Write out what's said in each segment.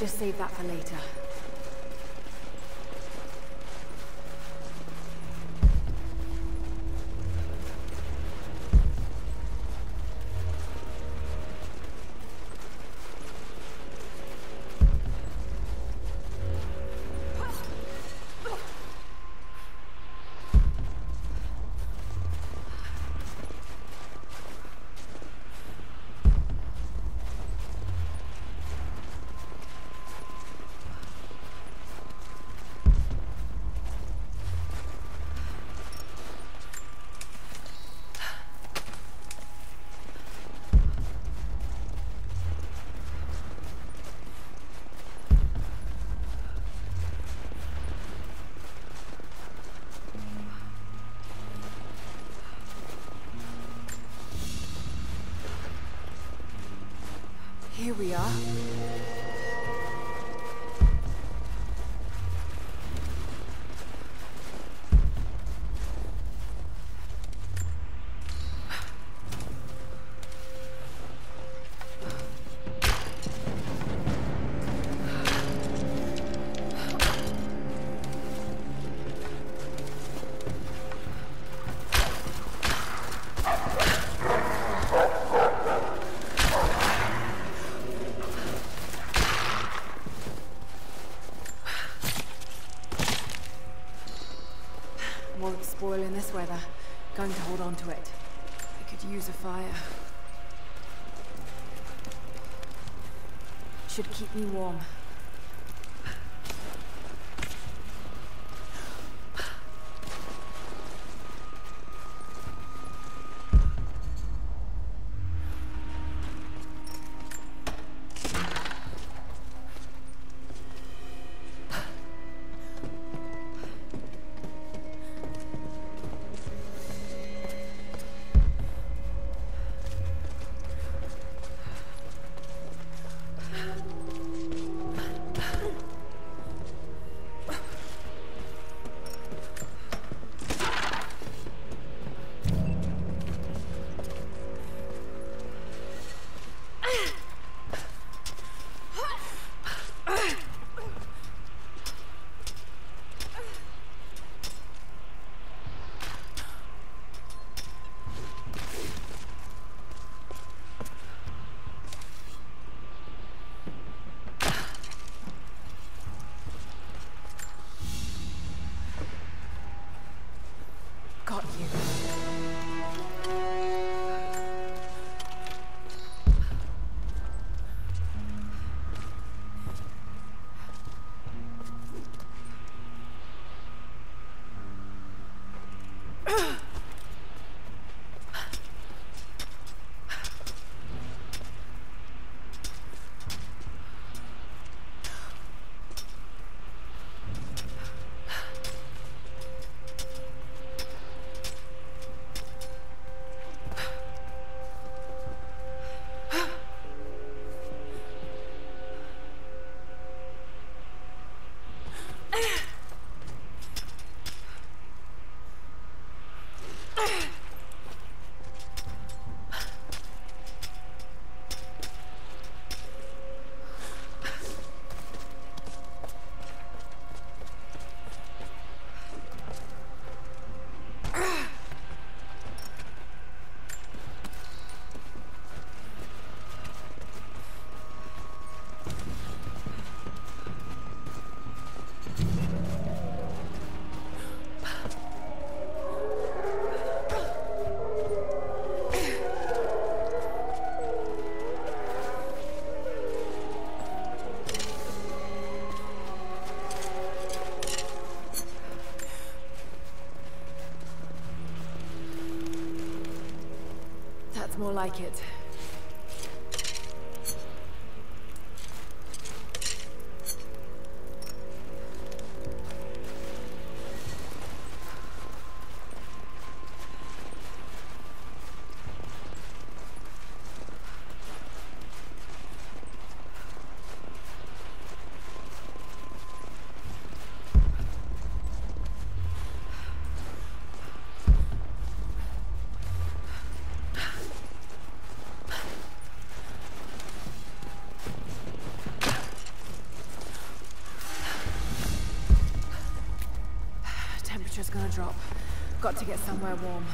just save that for later. We are. Weather. Going to hold on to it. I could use a fire. Should keep me warm. Like it. Temperature's gonna drop. Got to get somewhere warm.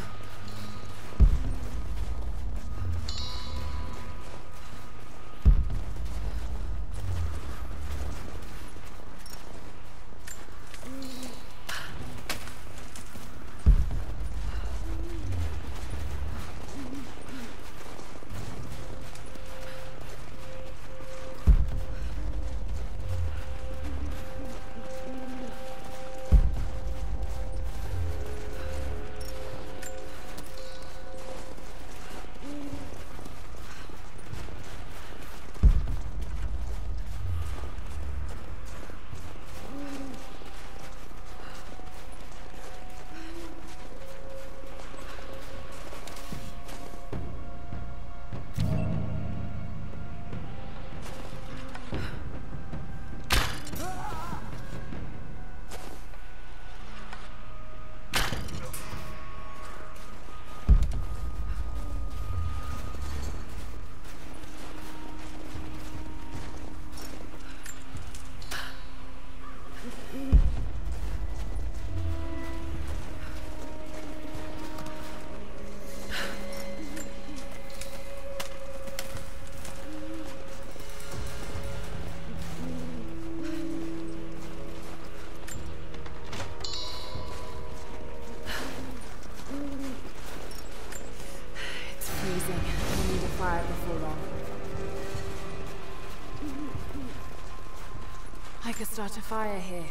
Start a fire here.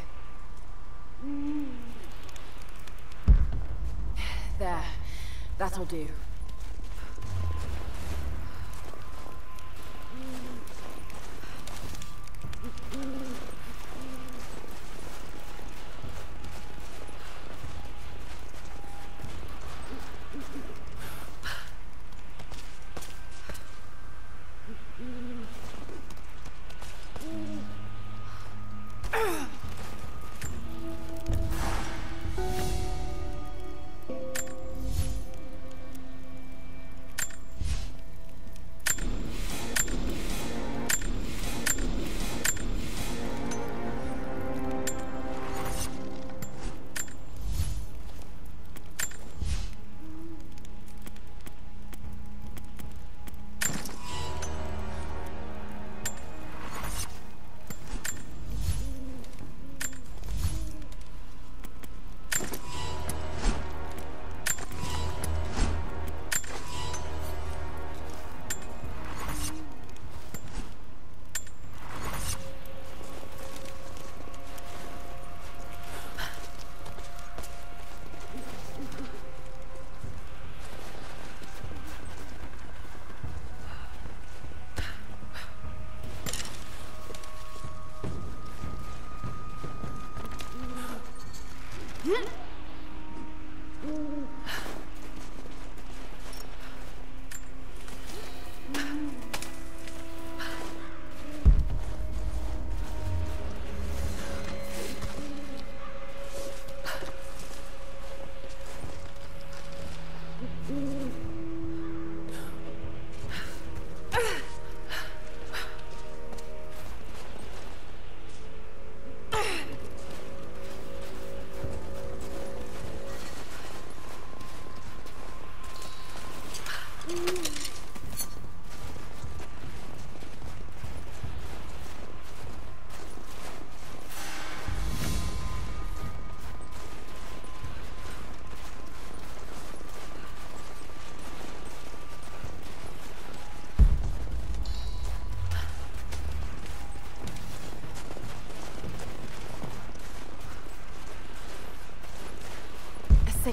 There. That'll do.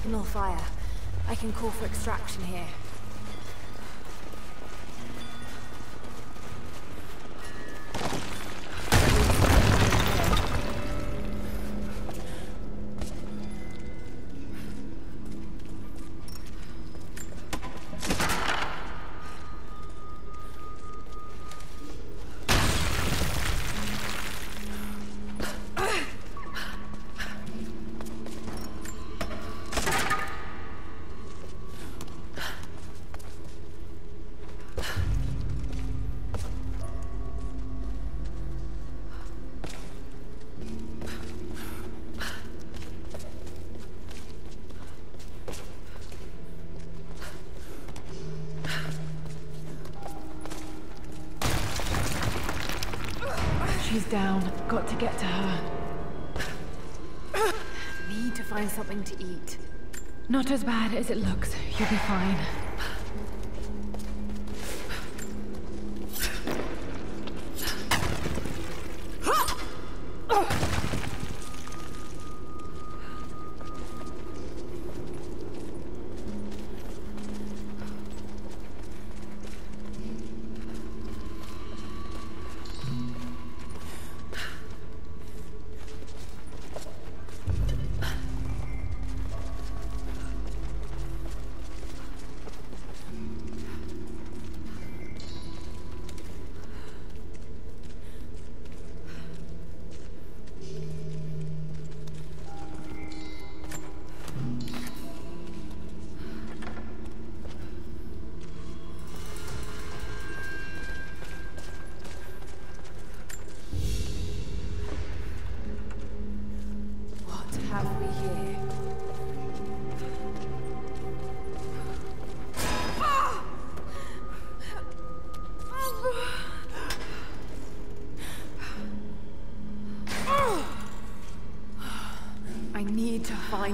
Signal fire. I can call for extraction here. Down. Got to get to her. Need to find something to eat. Not as bad as it looks. You'll be fine.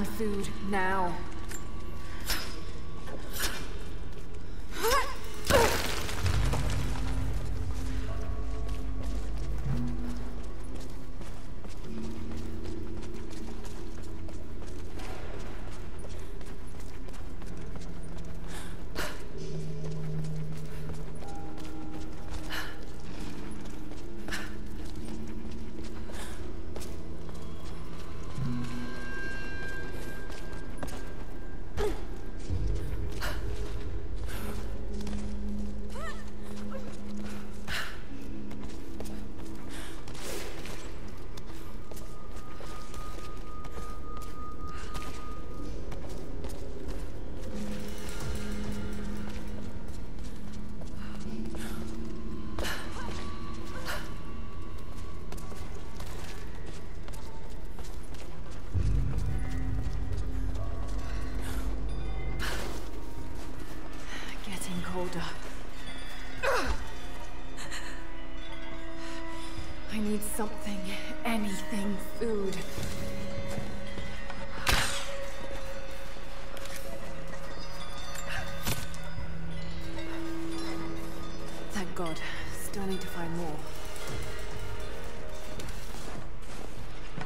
Find food now.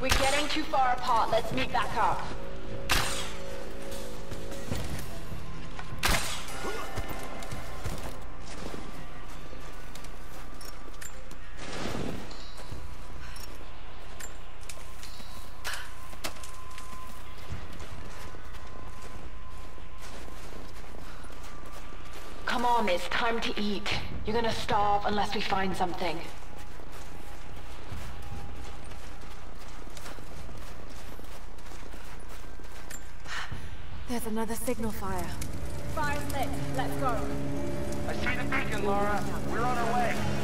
We're getting too far apart. Let's meet back up. Come on, it's time to eat. You're gonna starve unless we find something. Another signal fire. Fire lit. Let's go. I see the beacon, Lara. We're on our way.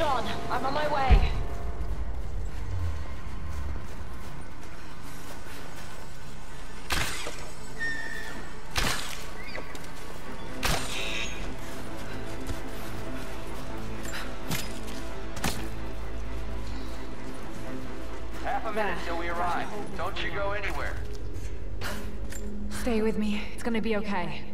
Hold on. I'm on my way. Half a minute till we arrive. Don't you go anywhere. Stay with me. It's gonna be okay.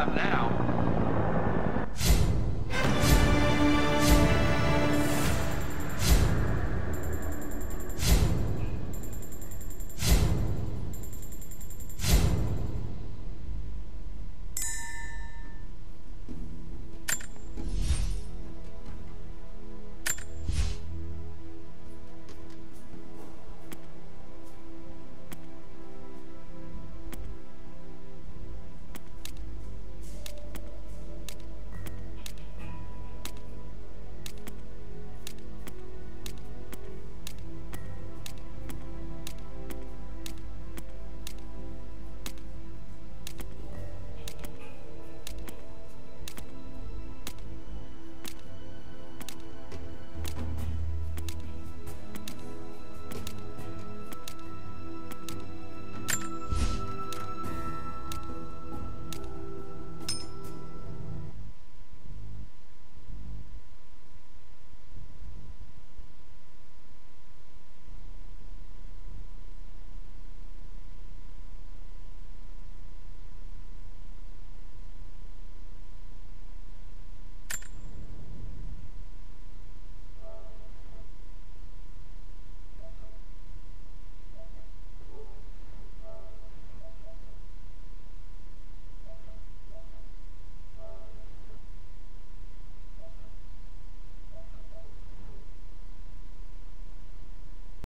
up now.